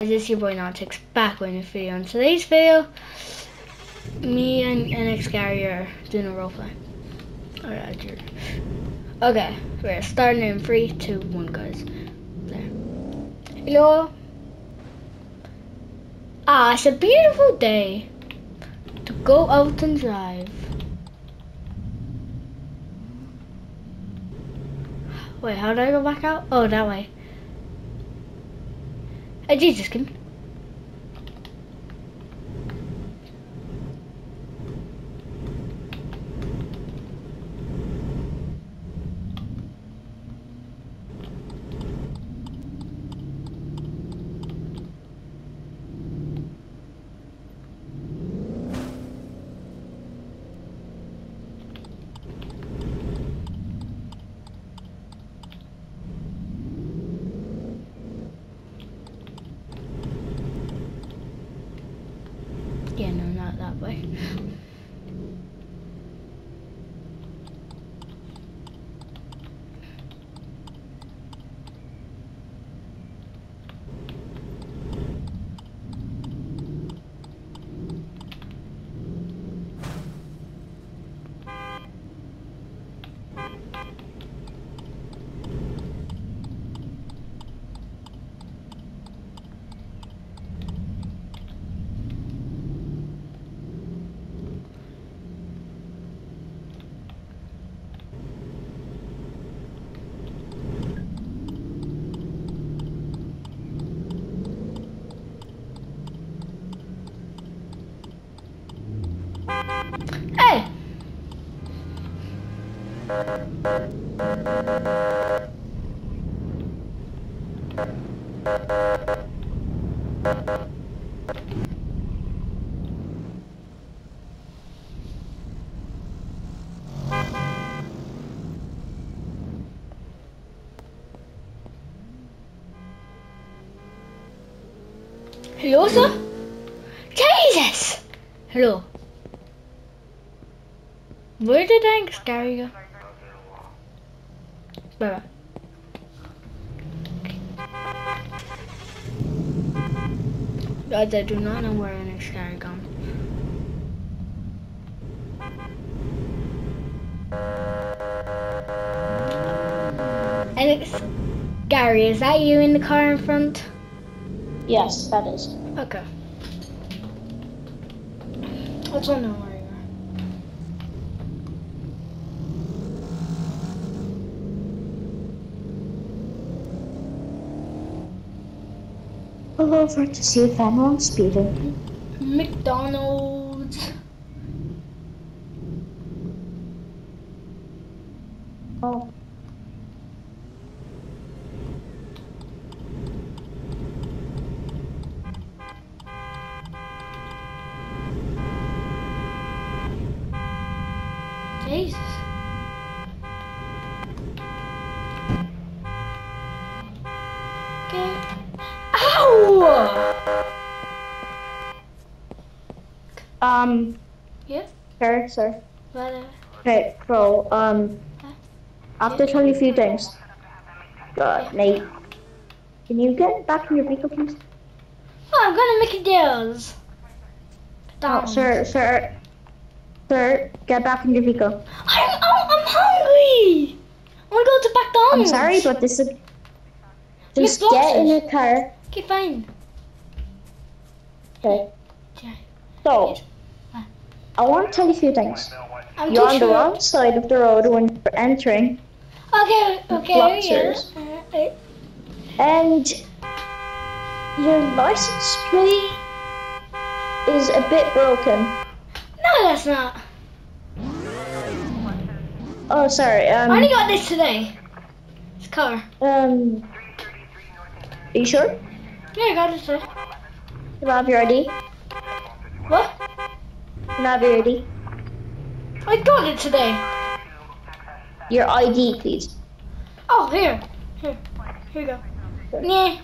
This is your boy Nautix back with a video. In today's video, me and NXgarry are doing a roleplay. Alright, okay, we're starting in three, two, one, guys. There. Hello. Ah, it's a beautiful day to go out and drive. Wait, how do I go back out? Oh, that way. Hey, Jesus, can. Yeah, no, not that way. Hey! Hello, sir? Jesus! Hello. Where I Gary go? Bye bye. Guys, I do not know where the next Gary gone. Alex, Gary, is that you in the car in front? Yes, that is. Okay. I don't know Pull over to see if anyone's speeding. McDonald's. Oh. Jesus. Okay. Ow! Um, Yeah? sir, sir. What? uh, Okay, bro, um, I have to tell you a few things. Uh, Nate, can you get back in your vehicle, please? Oh, I'm gonna make a deals. Oh, sir, sir. Sir, get back in your vehicle. I'm, I'm, I'm hungry. I wanna go to I'm sorry, but this is... Just Miss get in your car. Okay, fine. Okay. Okay. So, I want to tell you a few things. I'm You're on the wrong side of the road when you're entering, Okay, okay, yeah. Uh, and your license plate is a bit broken. No, that's not. Oh, sorry. I only Um, got this today. This car. um, are you sure? Yeah, I got it today. You have your ID? What? Your ID? I got it today. Your ID, please. Oh, here. Here. Here you go. Yeah.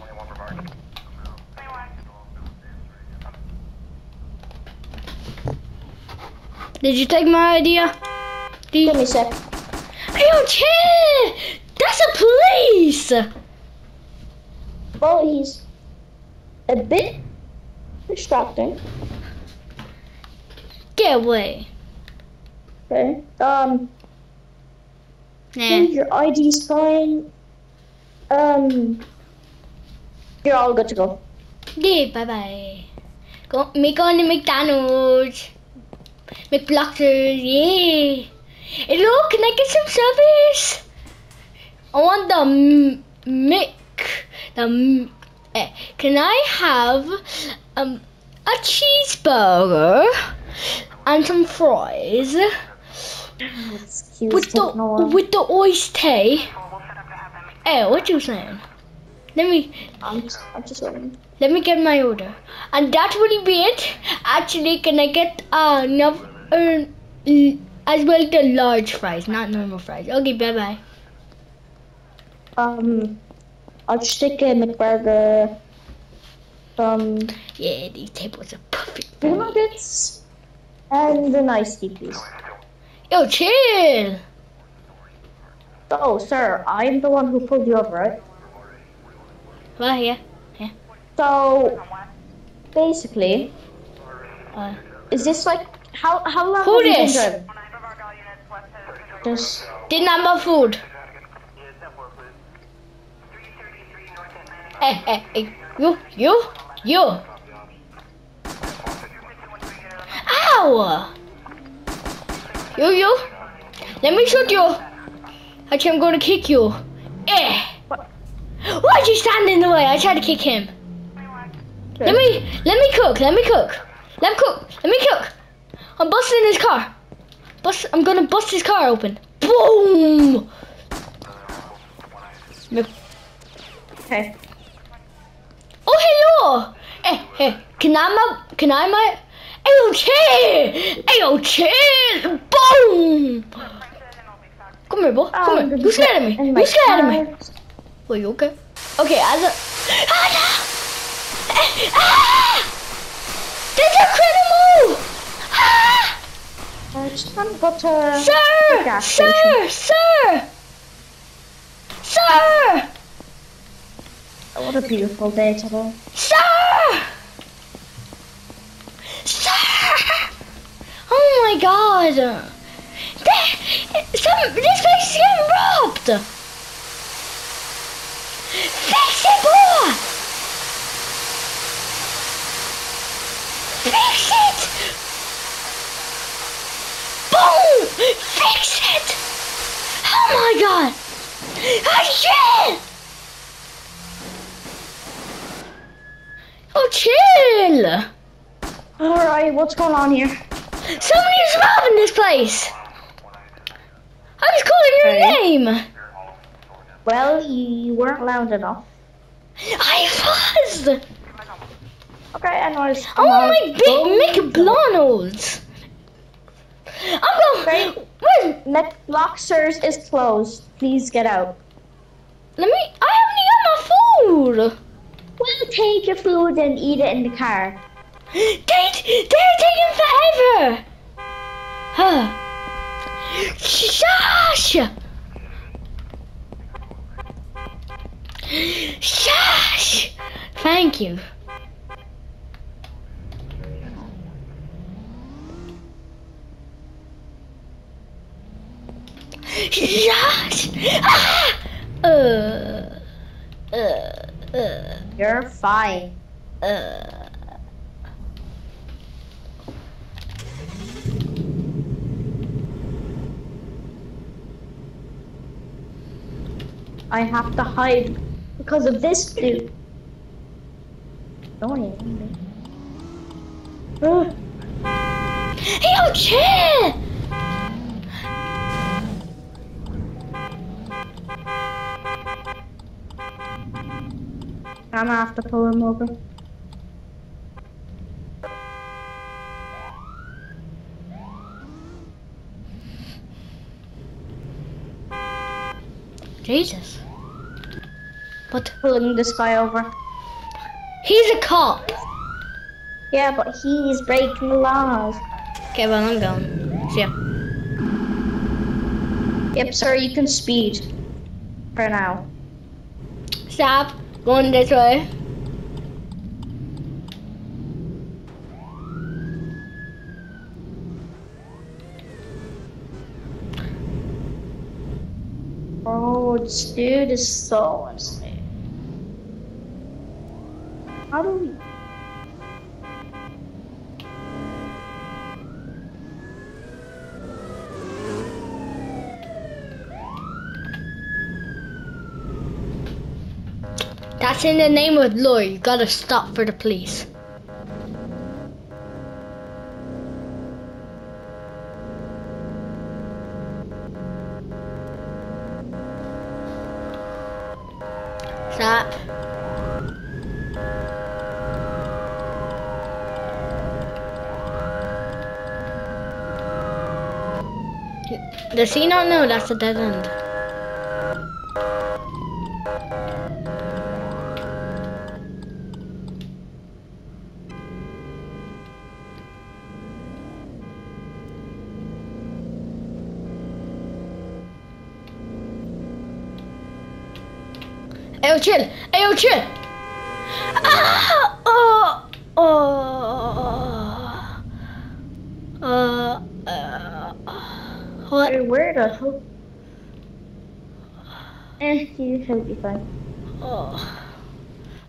Did you take my idea? Uh, Do you... Give me a sec. Hey, yo, chill! That's a police! Well, he's a bit distracting. Get away. Okay. Um, Nah. your ID's fine. Um, you're all good to go. Yeah, bye bye. Go, me going to McDonald's. McBloxxers, yeah. Hey, look, can I get some service? I want the m- Mick. The eh, can I have um a cheeseburger and some fries with the with the oyster? Hey, what you saying? Let me I'm just, I'm just waiting. Let me get my order. And that will be it. Actually, can I get uh, enough, uh, as well the large fries, not normal fries. Okay, bye bye. Um, I'll just take a McBurger. Um, Yeah, these tables are perfect. for two me. nuggets and an iced tea, please. Yo, chill. Oh, sir, I'm the one who pulled you over, right? Well, yeah. So, basically, Uh, is this like how how long Who have you been this? driving? This the number food. Hey, hey, hey. You, you, you. Ow! You, you. Let me shoot you. Actually, I'm going to kick you. Eh. What? Why'd you stand in the way? I tried to kick him. Let me, let me cook. Let me cook. Let me cook. Let me cook. I'm busting his car. Bust. I'm gonna bust his car open. Boom. okay. Oh hello! Hey, hey, can I my can I Ayo chill! Boom! Come here, boy. Come Um, here. You scared of me? in You scared of me? Were you okay? Okay, as a Ah no! Ah! There's a criminal! Ah! Just gonna go to Sir! Sir! Sir! Sir! Oh, what a beautiful day today. Sir! Oh my god! Some, this place is getting robbed! Fix it, boy! Fix it! Boom! Fix it! Oh my god! Oh shit! Oh, chill! Alright, what's going on here? Somebody's robbing this place! I was calling your name! Well, you weren't loud enough. I was! Okay, I anyways. I want my big McDonald's! I'm going. Okay. Wait, McBloxxers is closed. Please get out. let me. I haven't eaten my food! We'll take your food and eat it in the car. They, they're taking forever! Huh. Shush! Shush! Thank you. Shush! Ah! Uh, uh, uh, You're fine. uh. I have to hide because of this dude. Don't even me. Ugh. Hey, oh, chill! I'm gonna have to pull him over. Jesus. What? Pulling this guy over. He's a cop. Yeah, but he's breaking the laws. Okay, well, I'm going. See ya. Yep, sir, you can speed. For now. Stop. Going this way. Roads, dude, is so insane. How do we? That's in the name of law. You gotta stop for the police. Does he not know that's a dead end? Ayo, chill. Ayo, chill. Ah, oh, oh. Uh, uh, what? Where, the hell? Eh, he should be fine. Oh.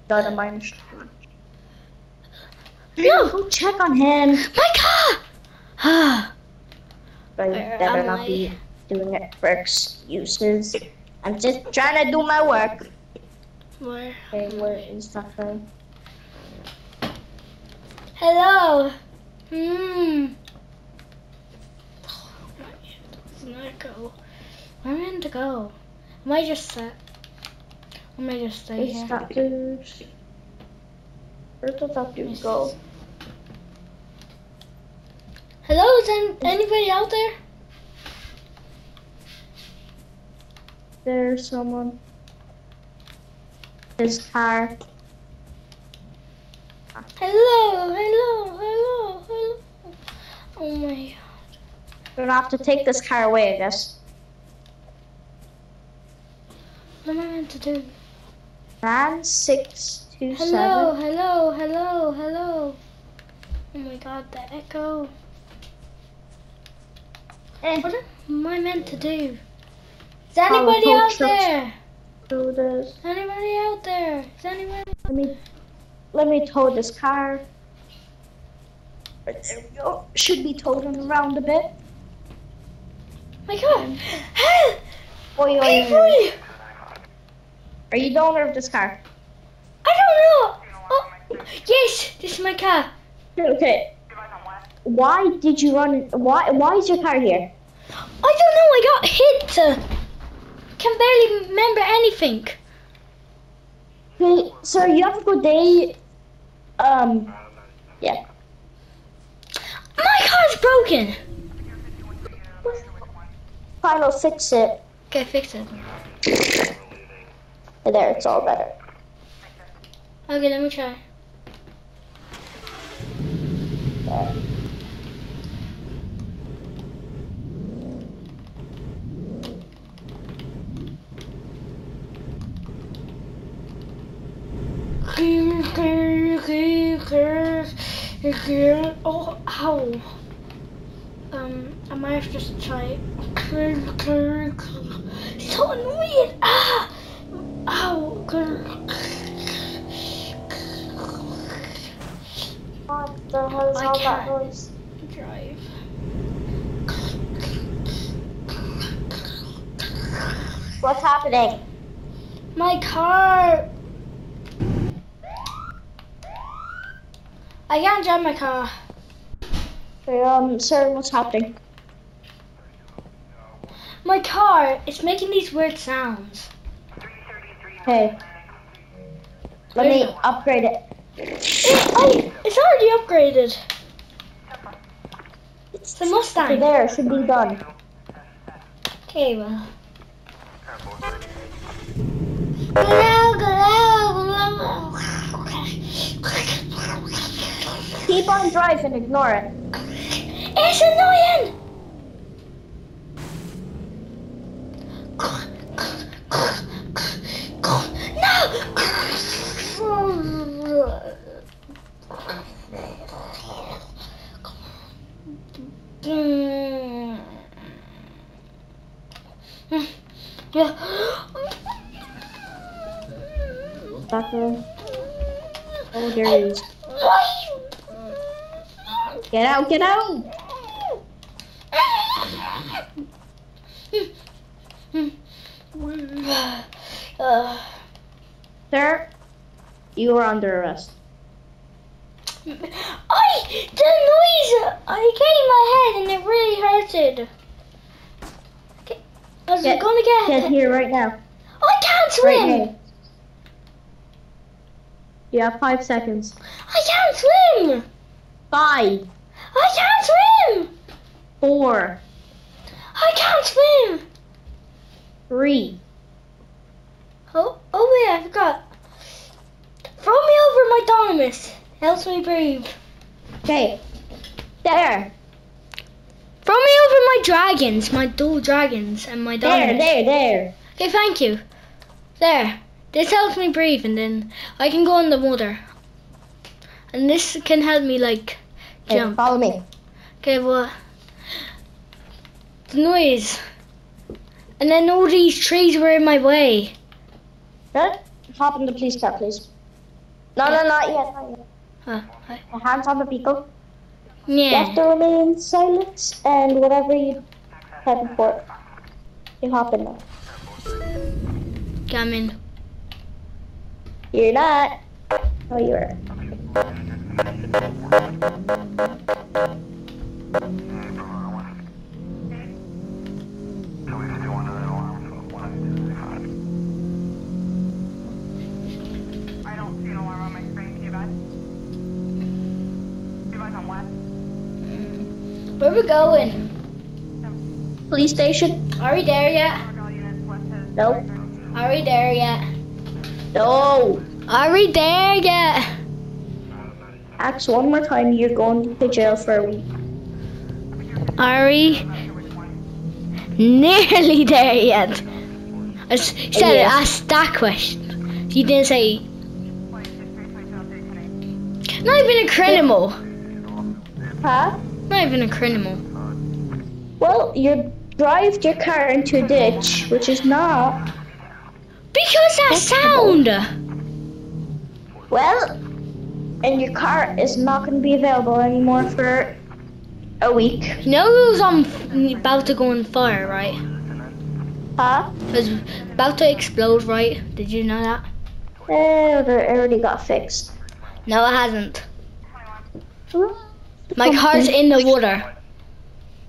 Got a minus. No. Go check on him. My car! Ah. But Where better not be doing it for excuses. I'm just trying to do my work. Where? Okay, where is phone? Hello. Hmm. Doesn't that go? Where am I meant to go? Am I just set? Or am I just stay Is here? that dude? Where that dude go? Hello, is an- anybody out there? There's someone. His car. Hello, hello, hello, hello. Oh my god. We're gonna have to take this car away, I guess. What am I meant to do? Nine six two Hello, seven. hello, hello, hello. Oh my god, the echo. Eh, What am I meant to do? Is Oh, anybody hope out there? Is anybody out there? Is anybody? Let me let me tow this car. Right there we go. Should be towing around a bit. My god! Help! Oi, oi, oi. Are you the owner of this car? I don't know. Oh, yes, this is my car. Okay. Why did you run? Why why is your car here? I don't know. I got hit. Can barely remember anything. Okay, sir, you have a good day. Um, yeah. My car's broken. Fine, I'll fix it. Okay, fix it. There, it's all better. Okay, let me try. There. Oh, ow. Um, I might have just try. So annoying! Ah! Ow! What the hell is I all that noise? Drive. What's happening? My car! I can't drive my car. Okay, um, sir, what's happening? My car, it's making these weird sounds. Hey. Let me upgrade it. It, oh, it's already upgraded. It's the Mustang. there, should be done. Okay, well. Hello, hello, hello. Keep on driving, ignore it. It's annoying. No. Yeah. Oh, oh there he is. Get out, get out! Sir, you are under arrest. I the noise I in my head and it really hurted. Okay, I was Get- gonna get. Get here right now. I can't swim. now. You have five seconds. I can't swim. Five, I can't swim. four, I can't swim. three. Oh, oh wait, I forgot. Throw me over my dynamis. Helps me breathe. Okay. There. Throw me over my dragons, my dual dragons, and my There, there, there. Okay, thank you. There. This helps me breathe, and then I can go in the water. And this can help me like Jump. follow me. Okay, well, the noise, and then all these trees were in my way. Good. Hop in the police car, please. No, no, not yet, not yet. Huh, I- My hands on the vehicle. You have to remain silent and whatever you heading for, you hop in now. Come in. You're not. Oh, you are. I don't see an alarm on my screen. You guys? You guys on what? Where we going? Police station? Are we there yet? Argyle units, west of Nope. Are we there yet? No. Are we there yet? Ask one more time, you're going to jail for a week. Are we nearly there yet? I said ask that question. You didn't say Point six three twenty two update tonight. not even a criminal. Huh? Not even a criminal. Well, you drive your car into a ditch, which is not. Because that sound. Well, and your car is not going to be available anymore for a week. You know it was on about to go on fire, right? Huh? It was about to explode, right? Did you know that? Eh, it already got fixed. No, it hasn't. My car's in the water.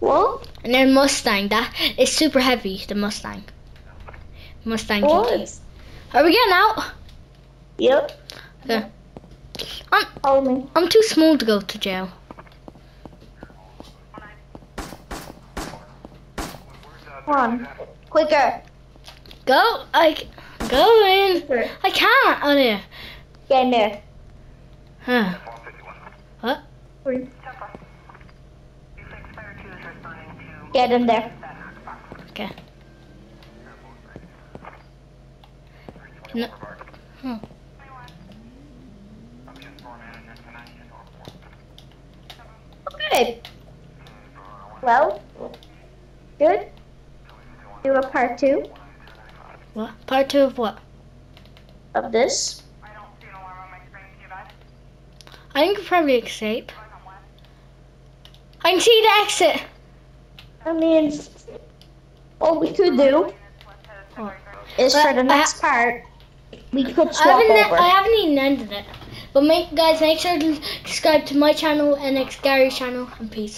What? And then Mustang, that is super heavy, the Mustang. Mustang. What? Are we getting out? Yep. Okay. I'm, me. I'm too small to go to jail. Come on. Quicker. Go, I, go in. I can't, on here. Get in there. Huh. Three. You think fire two is responding to Get in there. Okay. No. Hmm. Okay. Well, good. Do a part two What? Part two of what? of this. I don't see an alarm on my screen. Can? I think probably escape. You guys on what? I can see the exit. I mean, what we could do Units west of Oh. is for the next part, we could I swap haven't, over. I haven't even ended it. But make, guys, make sure to subscribe to my channel and NXgarry's channel, and peace.